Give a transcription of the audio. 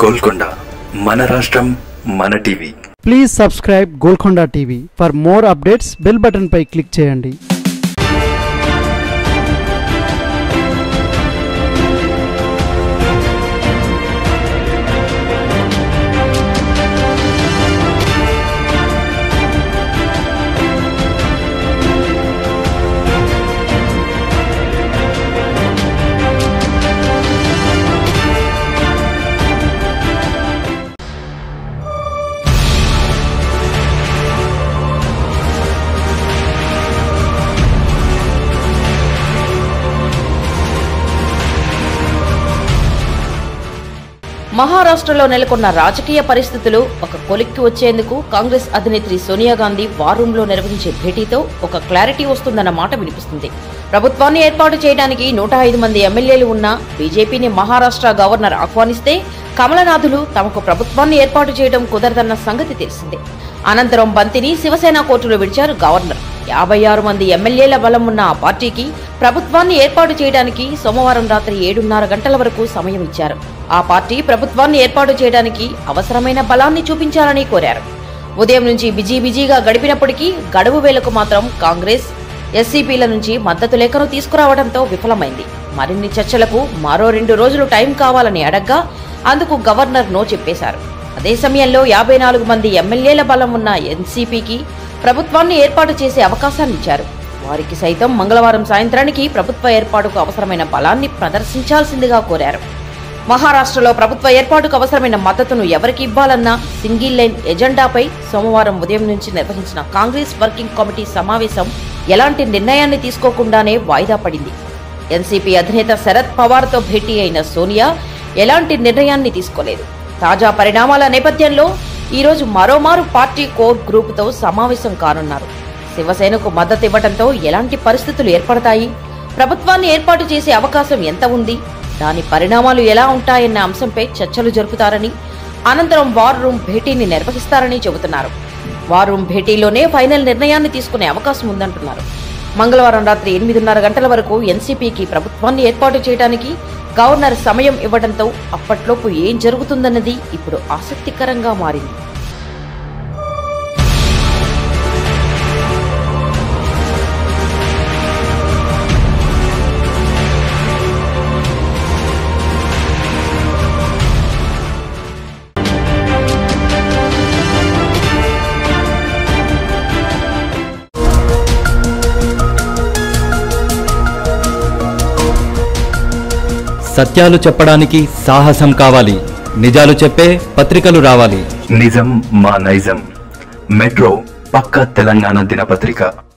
గోల్కొండ మన రాష్ట్రం మన TV. Please subscribe Golconda TV. For more updates bell button pi click చేయండి. మహారాష్ట్రలో నెలకొన్న రాజకీయ పరిస్థితులు ఒక కొలిక్కి వచ్చేందుకు కాంగ్రెస్ అధినేత్రి సోనియా గాంధీ వార్ రూమ్ నిర్వహించే భేటీతో ఒక క్లారిటీ వస్తుందన్న మాట వినిపిస్తుంది. ప్రభుత్వాన్ని ఏర్పాటు చేయడానికి నూట ఐదు మంది ఎమ్మెల్యేలు ఉన్న బీజేపీని మహారాష్ట్ర గవర్నర్ ఆహ్వానిస్తే కమలనాథులు తమకు ప్రభుత్వాన్ని ఏర్పాటు చేయడం కుదరదన్న సంగతి తెలిసిందే. అనంతరం బంతిని శివసేన కోర్టులో విడిచారు గవర్నర్. యాభై ఆరు మంది ఎమ్మెల్యేల బలం ఉన్న ఆ పార్టీకి ప్రభుత్వాన్ని ఏర్పాటు చేయడానికి సోమవారం రాత్రి ఏడున్నర గంటల వరకు సమయం ఇచ్చారు. ఆ పార్టీ ప్రభుత్వాన్ని ఏర్పాటు చేయడానికి అవసరమైన బలాన్ని చూపించాలని కోరారు. ఉదయం నుంచి బిజీ బిజీగా గడిపినప్పటికీ గడువు వేలకు మాత్రం కాంగ్రెస్ ఎస్సీపీల నుంచి మద్దతు లేఖను తీసుకురావడంతో విఫలమైంది. మరిన్ని చర్చలకు మరో రెండు రోజులు టైం కావాలని అడగ్గా అందుకు గవర్నర్ నో చెప్పేశారు. అదే సమయంలో యాభై నాలుగు మంది ఎమ్మెల్యేల బలం ఉన్న ఎన్సీపీకి ప్రభుత్వాన్ని ఏర్పాటు చేసే అవకాశాన్నిచ్చారు. వారికి సైతం మంగళవారం సాయంత్రానికి ప్రభుత్వ ఏర్పాటుకు అవసరమైన బలాన్ని ప్రదర్శించాల్సిందిగా కోరారు. మహారాష్ట్రలో ప్రభుత్వ ఏర్పాటుకు అవసరమైన మద్దతును ఎవరికి ఇవ్వాలన్న సింగిల్ లైన్ ఎజెండాపై సోమవారం ఉదయం నుంచి నిర్వహించిన కాంగ్రెస్ వర్కింగ్ కమిటీ సమావేశం ఎలాంటి నిర్ణయాన్ని తీసుకోకుండానే వాయిదా పడింది. ఎన్సీపీ అధినేత శరద్ పవార్తో భేటీ అయిన సోనియా ఎలాంటి నిర్ణయాన్ని తీసుకోలేదు. తాజా పరిణామాల నేపథ్యంలో ఈరోజు మరోమారు పార్టీ కోర్ గ్రూపుతో సమావేశం కానున్నారు. శివసేనకు మద్దతు ఇవ్వడంతో ఎలాంటి పరిస్థితులు ఏర్పడతాయి? ప్రభుత్వాన్ని ఏర్పాటు చేసే అవకాశం ఎంత ఉంది? దాని పరిణామాలు ఎలా ఉంటాయన్న అంశంపై చర్చలు జరుపుతారని అనంతరం వార్ రూమ్ భేటీని నిర్వహిస్తారని చెబుతున్నారు. వార్ రూమ్ భేటీలోనే ఫైనల్ నిర్ణయాన్ని తీసుకునే అవకాశం ఉందంటున్నారు. మంగళవారం రాత్రి ఎనిమిదిన్నర గంటల వరకు ఎన్సీపీకి ప్రభుత్వాన్ని ఏర్పాటు చేయడానికి గవర్నర్ సమయం ఇవ్వడంతో అప్పట్లోపు ఏం జరుగుతుందన్నది ఇప్పుడు ఆసక్తికరంగా మారింది. సత్యాలు చెప్పడానికి సాహసం కావాలి. నిజాలు చెప్పే పత్రికలు రావాలి. నిజం మా నైజం. మెట్రో పక్క తెలంగాణ దినపత్రిక.